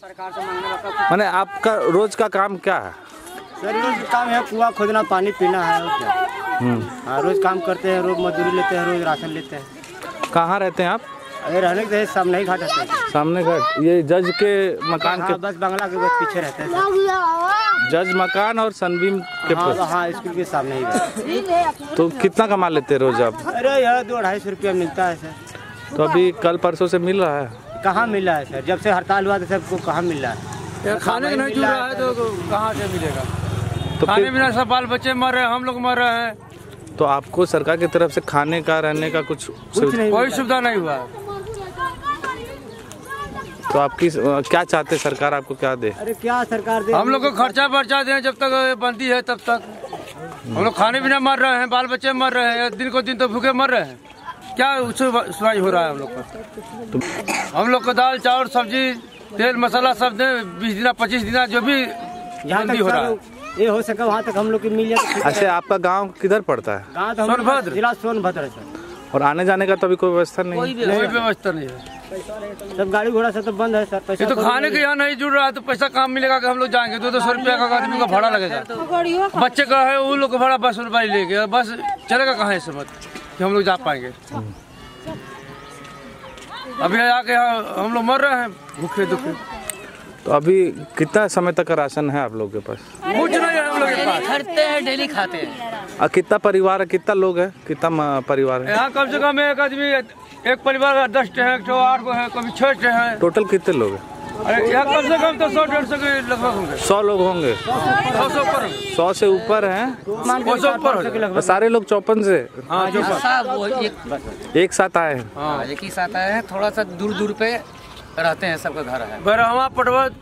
सरकार से मांगने का कुछ मैंने आपका रोज का काम क्या है? सर रोज काम है कुआँ खोदना पानी पीना है और क्या। हम्म, हाँ रोज काम करते हैं रोज मजदूरी लेते हैं रोज राशन लेते हैं। कहाँ रहते हैं आप? अरे रहने के सामने ही घाट रहते हैं। सामने घर ये जज के मकान हाँ के बस बंगला के बस पीछे रहते हैं। जज मकान और सनबीम के हाँ पास हाँ स्कूल के सामने ही। तो कितना कमा लेते हैं रोज आप? अरे यार दो ढाई सौ रुपया मिलता है सर। तो अभी कल परसों से मिल रहा है। कहाँ मिल रहा है सर? जब से हड़ताल हुआ तो सबको कहाँ मिल रहा है? खाने का नहीं जुड़ रहा है तो कहाँ से मिलेगा? तो खाने बिना सब बाल बच्चे मर रहे हैं हम लोग मर रहे हैं। तो आपको सरकार की तरफ़ से खाने का रहने का कुछ कोई सुविधा नहीं हुआ। है तो आपकी क्या चाहते हैं सरकार आपको क्या दे? अरे क्या सरकार दे? हम लोग को खर्चा बर्चा दें जब तक बनती है तब तक। हम लोग खाने बिना मर रहे हैं बाल बच्चे मर रहे हैं दिन को दिन तो भूखे मर रहे हैं। क्या सुनाई हो रहा है हम लोग का? हम लोग को दाल चावल सब्ज़ी तेल मसाला सब दे बीस दिन पच्चीस दिन जो भी जहाँ जल्दी हो रहा है। ये हो सके वहाँ तक हम लोग की मिल जाए। तो। अच्छा आपका गाँव किधर पड़ता है? गाँव तो सोनभद्र। जिला सोनभद्र और आने जाने का तो अभी कोई व्यवस्था नहीं? है। कोई व्यवस्था नहीं। है। सब गाड़ी घोड़ा सब तो बंद है सर पैसा ये तो खाने के यहाँ नहीं जुड़ रहा है तो पैसा काम मिलेगा कि हम लोग जाएँगे? दो दो सौ रुपया का आदमी का भाड़ा लगेगा। बच्चे का है वो लोग का भाड़ा बस रुपये लेके बस चलेगा कहाँ इस मत कि हम लोग जा पाएँगे। अभी आके यहाँ हम लोग मर रहे हैं भूखे दुखे। तो अभी कितना समय तक राशन है आप लोग के पास? कुछ नहीं है हम लोग के पास। खरीदते हैं डेली खाते हैं। और कितना परिवार है कितना लोग है कितना परिवार है? यहाँ कम से कम एक आदमी एक परिवार का दस है आठ को है कभी छह है। टोटल कितने लोग हैं? अरे यहाँ कम से कम तो सौ डेढ़ सौ के लगभग होंगे। सौ लोग होंगे। सौ सौ ऊपर सौ से ऊपर हैं? ऊपर हो सारे लोग चौपन से? हाँ वो एक एक साथ आए हैं। हाँ, एक ही साथ आए हैं। थोड़ा सा दूर दूर पे रहते हैं सबका घर है। बैरहवा पटवत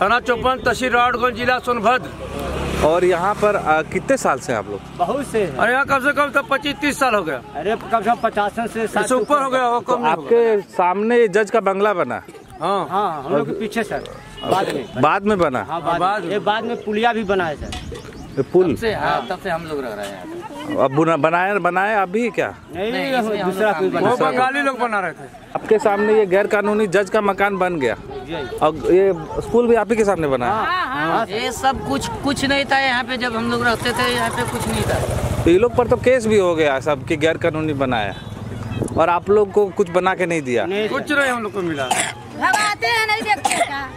थाना चौपन तहसील रावटगंज जिला सोनभद्र। और यहाँ पर आ, कितने साल से आप लोग? बहुत से हैं। अरे यहाँ कम से कम तो पच्चीस तीस साल हो गया। अरे कम से कम पचास से ऊपर हो गया नहीं होगा। आपके सामने जज का बंगला बना। हाँ। हाँ हम लोग के पीछे सर। बाद में। बाद में बना? हाँ बाद बाद में। बाद में पुलिया भी बना है सर पुल? से हाँ तब से हम लोग रह रहे हैं अब बुना- बनाया बनाया अभी क्या? नहीं दूसरा कोई बना बंगाली लोग बना रहे थे। आपके सामने ये गैर कानूनी जज का मकान बन गया। और ये स्कूल भी आप ही के सामने बना है? हाँ ये सब कुछ कुछ नहीं था यहाँ पे जब हम लोग रहते थे यहाँ पे कुछ नहीं था। तो ये लोग पर तो केस भी हो गया सब की गैर कानूनी बनाया। और आप लोग को कुछ बना के नहीं दिया? नहीं कुछ नहीं हम लोग को मिला। भगाते हैं नहीं देखते क्या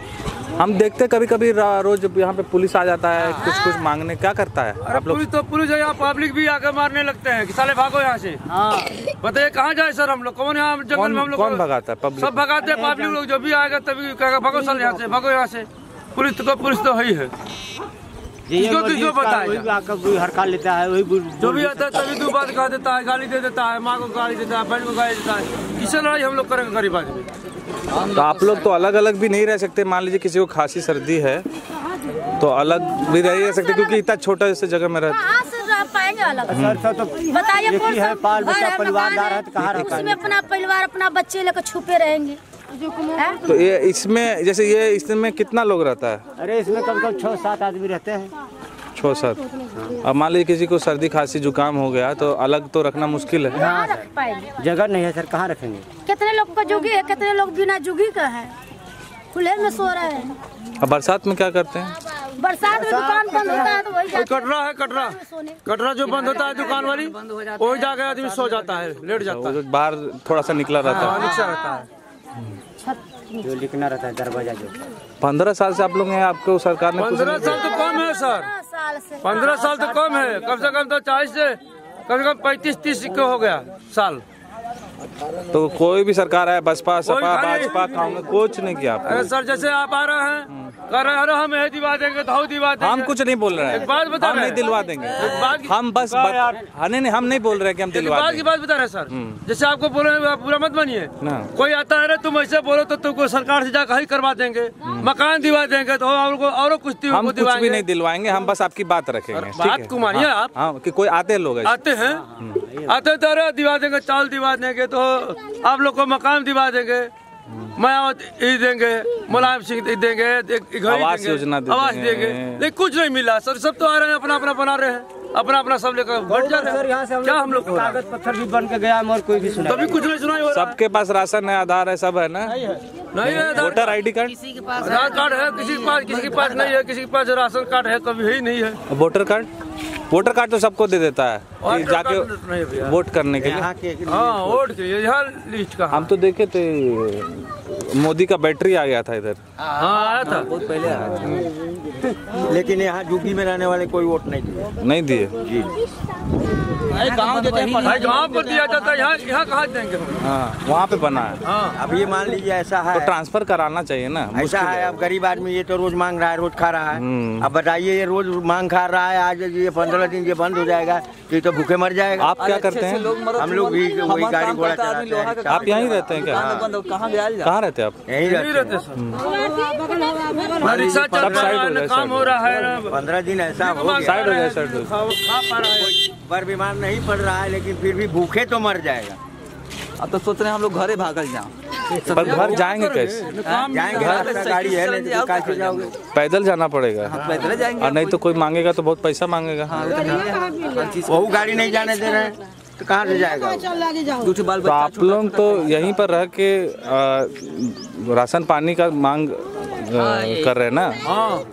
हम देखते कभी कभी रोज यहाँ पे पुलिस आ जाता है कुछ कुछ मांगने क्या करता है? आप लोग पुलिस तो पुलिस है यहाँ पब्लिक भी आके मारने लगते हैं कि साले भागो यहाँ से। हाँ। बताइए कहाँ जाए सर हम लोग? कौन यहाँ जंगल कौन में हम लोग कौन भगाता है? पब्लिक सब भगाते हैं पब्लिक लोग जो भी आएगा तभी कहेगा भागो साले यहाँ से भागो यहाँ से। पुलिस तो पुलिस तो है ही है। बताएगा? आकर कोई हड़ताल लेता है वही जो भी आता है तभी दो बात कह देता है गाली दे देता है माँ को गाली देता है बहन को गाली देता है। किससे लड़ाई हम लोग करेंगे गरीब आदमी? तो आप लोग तो अलग अलग भी नहीं रह सकते। मान लीजिए किसी को खांसी सर्दी है तो अलग भी नहीं रह सकते क्योंकि इतना छोटा जैसे जगह में रहते तो बताइए कौन है सा बाल बच्चा परिवारदार है तो कहाँ रह उसमें अपना परिवार अपना बच्चे लेकर छुपे रहेंगे। तो ये इसमें जैसे ये इसमें कितना लोग रहता है? अरे इसमें कम कम छः सात आदमी रहते हैं। छः सात अब मान लीजिए किसी को सर्दी खांसी जुकाम हो गया तो अलग तो रखना मुश्किल है। कहाँ रख जगह नहीं है सर कहाँ रखेंगे? कितने लोग का जुगी है? कितने लोग बिना जुगी का है? खुले में सो रहे हैं। अब बरसात में क्या करते हैं? बरसात में दुकान बंद होता है तो वही कटरा है कटरा। कटरा जो बंद होता है दुकान वाली वही जाके आदमी सो जाता है लेट जाता है। बाहर थोड़ा सा निकला रहता हाँ, है रिक्शा रहता है। जो लिखना रहता है दरवाज़ा जो। पंद्रह साल से आप लोग हैं आपको सरकार ने पंद्रह साल तो कम है सर। साल से। पंद्रह साल तो कम है कम से कम तो चालीस से कम से कम पैंतीस तीस को हो गया साल। तो कोई भी सरकार है बसपा सपा भाजपा कांग्रेस कुछ नहीं किया अरे सर जैसे आप आ रहे हैं कर रहे हैं अरे हम यही दिवा देंगे तो दिवा देंगे। हम कुछ नहीं बोल रहे हैं। एक बात बता हम रहे नहीं दिलवा देंगे। हम बस। हाँ, नहीं नहीं हम नहीं बोल रहे कि हम दिलवा बात की बात बता रहे हैं सर। जैसे आपको बोले आप बुरा मत मानिए। कोई आता है ना तुम ऐसे बोलो तो तुमको सरकार से जाकर ही करवा देंगे। मकान दिवा देंगे तो और कुछ हम कुछ भी नहीं दिलवाएँगे हम बस आपकी बात रखेंगे। बात को मानिए हाँ, आप। हाँ कि कोई आते लोग आते हैं। आते तो अरे दिवा देंगे चावल दिवा देंगे तो आप लोग को मकान दिवा देंगे। मायावत ई देंगे मुलायम सिंह देंगे आवास योजना आवास देंगे। लेकिन कुछ नहीं मिला सर सब तो आ रहे हैं अपना अपना बना रहे हैं अपना अपना सब लेकर बैठ जा रहे सर यहाँ से हैं हम क्या लोग हम लोग कागज़ पत्थर भी बन के गया है, मगर कोई भी सुना कभी कुछ नहीं सुना सबके पास राशन है आधार है सब है ना? नहीं है। Voter ID card? किसी के पास आधार कार्ड है किसी के पास किसी के पास नहीं है किसी के पास राशन कार्ड है कभी ही नहीं है। Voter card? वोटर कार्ड तो सबको दे देता है। जाके भैया। वोट करने के लिए। हाँ वोट के लिए यहाँ लिस्ट का। हम तो देखे थे मोदी का बैटरी आ गया था इधर। हाँ आया था। बहुत पहले आया लेकिन यहाँ यूपी में रहने वाले कोई वोट नहीं दिए। नहीं दिए। गाँव देते हैं गाँव पर दिया जाता है यहाँ यहाँ कहाँ देंगे हाँ वहाँ पे बना है। हाँ। अब ये मान लीजिए ऐसा है। तो ट्रांसफ़र कराना चाहिए ना ऐसा है अब गरीब आदमी ये तो रोज मांग रहा है रोज खा रहा है। हम्म। अब बताइए ये रोज मांग खा रहा है आज ये पंद्रह दिन ये बंद हो जाएगा तो ये तो भूखे मर जाएगा। आप क्या करते हैं? हम लोग भी वही गाड़ी घोड़ा चलाते हैं आप यहीं रहते हैं क्या? कहाँ गया कहाँ रहते आप? यहीं नहीं रहते सर। रिक्शा चल रहा है हो ना जाए, काम हो रहा है पंद्रह दिन ऐसा हो गया। हो हो है पर बीमार नहीं पड़ रहा है लेकिन फिर भी भूखे तो मर जाएगा। अब तो सोच रहे हैं हम लोग घरे भागल जाओ पर घर जाएँगे कैसे? जाएँगे रास्ता गाड़ी है तो कैसे जाओगे। पैदल जाना पड़ेगा। पैदल जाएँगे और नहीं तो कोई मांगेगा तो बहुत पैसा मांगेगा। हाँ, वो तो है, वहू गाड़ी नहीं जाने दे रहे। हैं तो कहाँ से जाएगा दूध बाल तो आप लोग तो यहीं पर रह के आ, राशन पानी का मांग आ, कर रहे हैं ना? हाँ।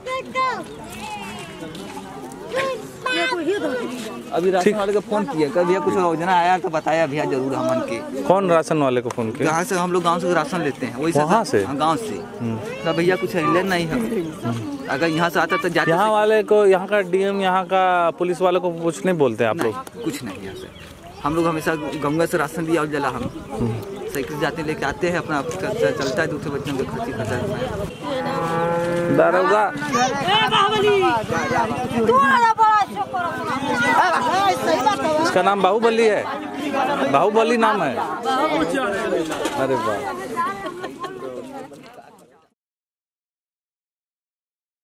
अभी राशन वाले को फ़ोन किया कल भैया कुछ योजना आया तो बताया भैया ज़रूर हमन के। कौन राशन वाले को फ़ोन किया? यहाँ से हम लोग गाँव से राशन लेते हैं वही वहाँ से? गाँव से। तो भैया कुछ ले नहीं है। अगर यहाँ से आता तो जाते यहाँ वाले को यहाँ का डीएम यहाँ का पुलिस वाले को कुछ नहीं बोलते आप लोग? कुछ नहीं यहाँ से। हम लोग हमेशा गंगा से राशन भी और जला हम। साइकिल जाते लेके आते हैं, अपना खर्चा चलता है, दूसरे बच्चों का खर्ची खर्चा दारोगा। इसका नाम बाहुबली है। बाहुबली नाम है। अरे वाह।